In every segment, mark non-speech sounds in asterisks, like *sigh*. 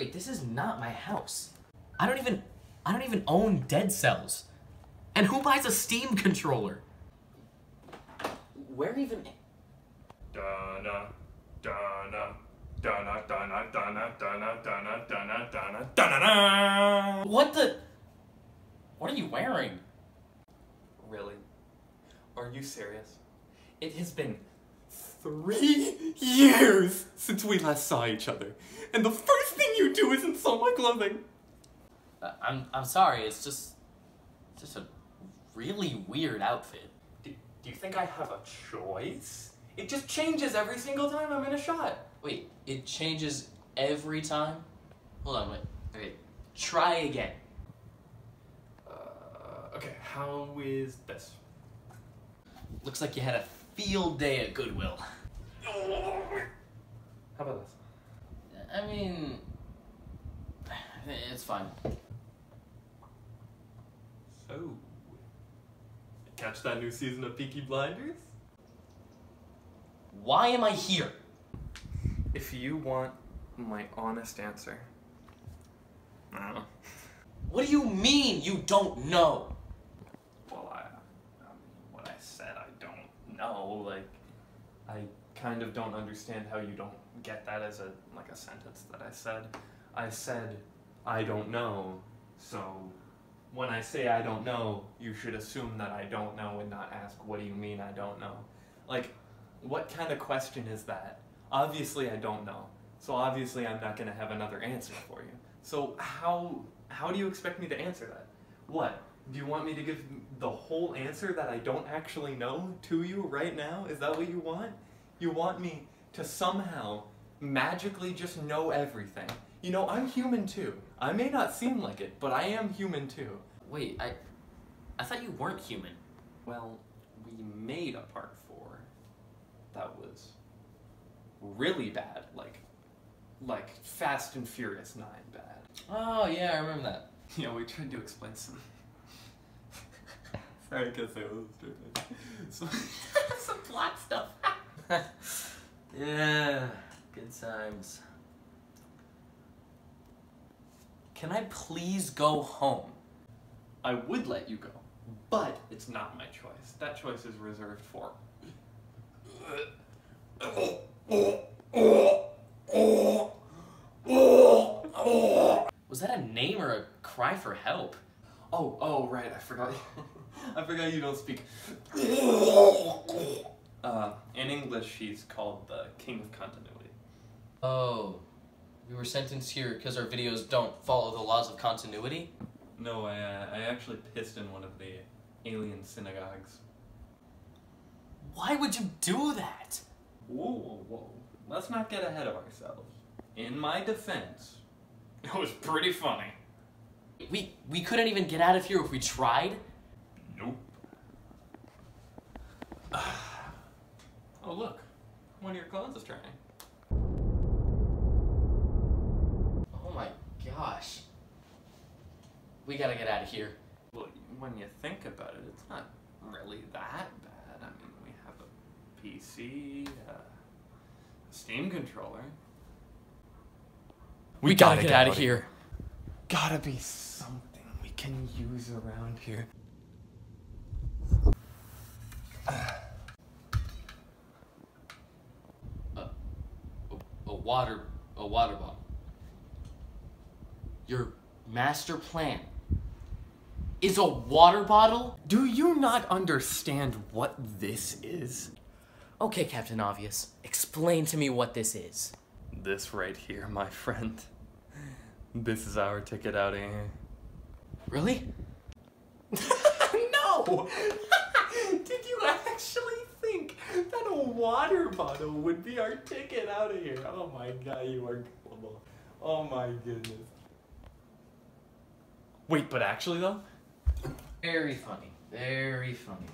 Wait, this is not my house. I don't even I don't even own dead cells. And who buys a Steam controller? Where even Donna, Donna, Donna, Donna, Donna, Donna, Donna, Donna, Donna, Donna, What the What are you wearing? Really? Are you serious? It has been three years since we last saw each other, and the first thing you do is insult my clothing. Uh, I'm I'm sorry. It's just it's just a really weird outfit. Do, do you think I have a choice? It just changes every single time I'm in a shot. Wait, it changes every time? Hold on, wait. Okay, try again. Uh, okay, how is this? Looks like you had a field day at Goodwill. How about this? I mean, it's fine. So, catch that new season of Peaky Blinders? Why am I here? If you want my honest answer, I don't know. What do you mean you don't know? Well, I, I mean, what I said, I don't know. Like, I kind of don't understand how you don't get that as a like a sentence that I said. I said I don't know. So when I say I don't know, you should assume that I don't know and not ask what do you mean I don't know. Like, what kind of question is that? Obviously, I don't know. So obviously, I'm not gonna have another answer for you. So how how do you expect me to answer that? What? Do you want me to give the whole answer that I don't actually know to you right now? Is that what you want? You want me to somehow magically just know everything. You know, I'm human too. I may not seem like it, but I am human too. Wait, I I thought you weren't human. Well, we made a part four that was really bad, like like Fast and Furious 9 bad. Oh yeah, I remember that. *laughs* Yeah, we tried to explain some. *laughs* Sorry, I guess it was stupid. *laughs* So, Some plot stuff. *laughs* yeah, good times. Can I please go home? I would let you go, but it's not my choice. That choice is reserved for. Was that a name or a cry for help? Oh, oh, right. I forgot. *laughs* I forgot you don't speak. Uh, in English, he's called the King of Continuity. Oh, we were sentenced here because our videos don't follow the laws of continuity? No, I, uh, I actually pissed in one of the alien synagogues. Why would you do that? Whoa, whoa, whoa. Let's not get ahead of ourselves. In my defense, *laughs* it was pretty funny. We we couldn't even get out of here if we tried. Nope. *sighs* *sighs* *sighs* oh, look. One of your clones is trying. Oh my gosh. We gotta get out of here. Well, when you think about it, it's not really that bad. I mean, we have a PC, uh, a Steam controller. We, gotta, get, out of here. Gotta be something we can use around here. A water a water bottle. Your master plan is a water bottle? Do you not understand what this is? Okay, Captain Obvious. Explain to me what this is. This right here, my friend. This is our ticket out of here. Really? *laughs* no! *laughs* Did you actually think that a water bottle would be our ticket out of here? Oh my god, you are gullible. Oh my goodness. Wait, but actually though? Very funny. Very funny.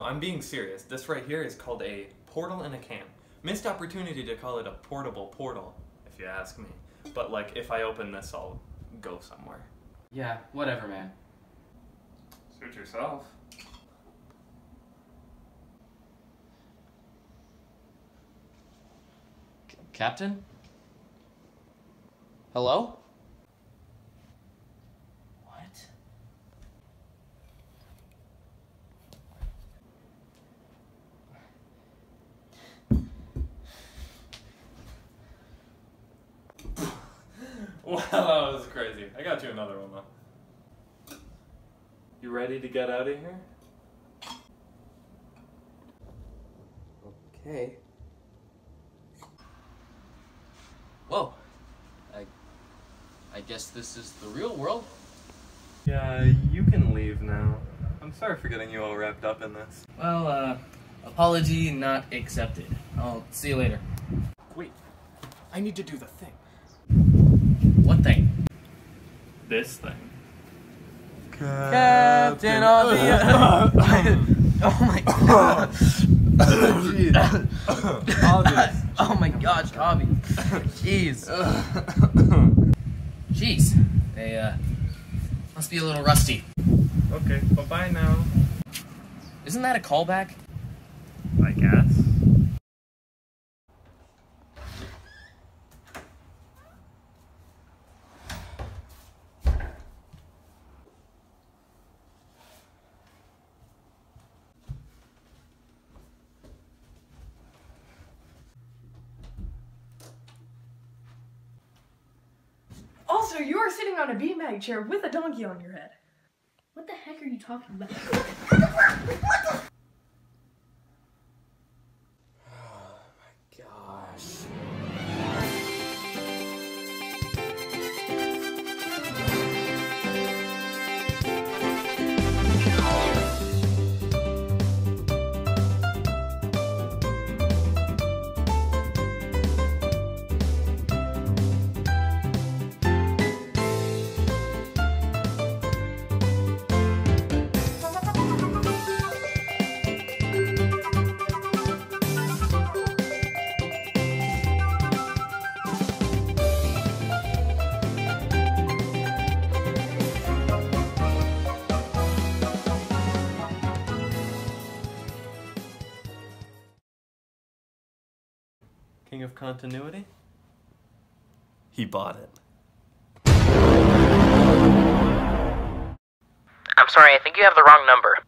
I'm being serious. This right here is called a portal in a can. Missed opportunity to call it a portable portal, if you ask me. But like, if I open this, I'll go somewhere. Yeah, whatever, man. Suit yourself. Captain? Hello? What? *laughs* wow, that was crazy. I got you another one, though. You ready to get out of here? Okay. Whoa. I. I guess this is the real world. Yeah, you can leave now. I'm sorry for getting you all wrapped up in this. Well, uh, apology not accepted. I'll see you later. Wait, I need to do the thing. What thing? This thing. Captain Obvious. *laughs* *laughs* oh my *laughs* god. oh my gosh, Obby. Jeez. Jeez. They, uh, must be a little rusty. Okay, bye bye now. Isn't that a callback? I guess. Also, you are sitting on a beanbag chair with a donkey on your head. What the heck are you talking about? Of continuity? He bought it. I'm sorry, I think you have the wrong number.